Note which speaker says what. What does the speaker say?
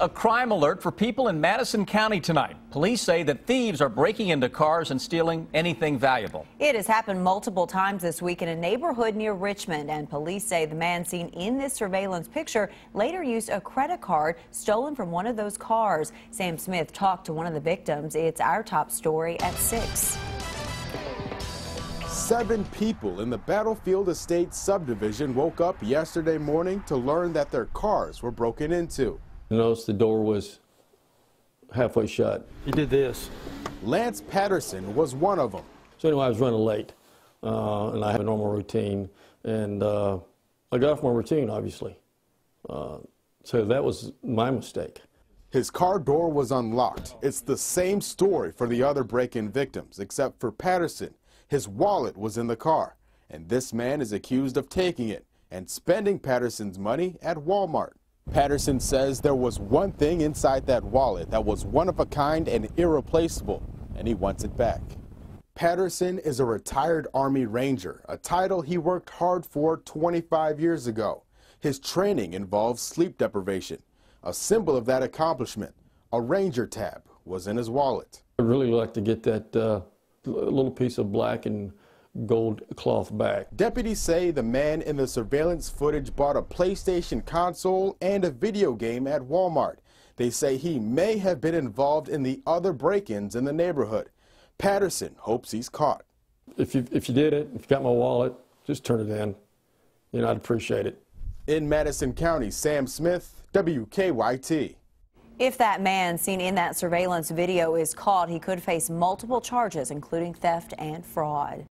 Speaker 1: A crime alert for people in Madison County tonight. Police say that thieves are breaking into cars and stealing anything valuable.
Speaker 2: It has happened multiple times this week in a neighborhood near Richmond, and police say the man seen in this surveillance picture later used a credit card stolen from one of those cars. Sam Smith talked to one of the victims. It's our top story at 6.
Speaker 3: Seven people in the Battlefield Estate subdivision woke up yesterday morning to learn that their cars were broken into.
Speaker 4: Noticed the door was halfway shut.
Speaker 5: He did this.
Speaker 3: Lance Patterson was one of them.
Speaker 4: So anyway, I was running late, uh, and I have a normal routine, and uh, I got off my routine, obviously. Uh, so that was my mistake.
Speaker 3: His car door was unlocked. It's the same story for the other break-in victims, except for Patterson. His wallet was in the car, and this man is accused of taking it and spending Patterson's money at Walmart. Patterson says there was one thing inside that wallet that was one of a kind and irreplaceable, and he wants it back. Patterson is a retired Army Ranger, a title he worked hard for 25 years ago. His training involves sleep deprivation. A symbol of that accomplishment, a Ranger tab, was in his wallet.
Speaker 4: I'd really like to get that uh, little piece of black and gold cloth back.
Speaker 3: Deputies say the man in the surveillance footage bought a PlayStation console and a video game at Walmart. They say he may have been involved in the other break-ins in the neighborhood. Patterson hopes he's caught.
Speaker 4: If you, if you did it, if you got my wallet, just turn it in. You know, I'd appreciate it.
Speaker 3: In Madison County, Sam Smith, WKYT.
Speaker 2: If that man seen in that surveillance video is caught, he could face multiple charges, including theft and fraud.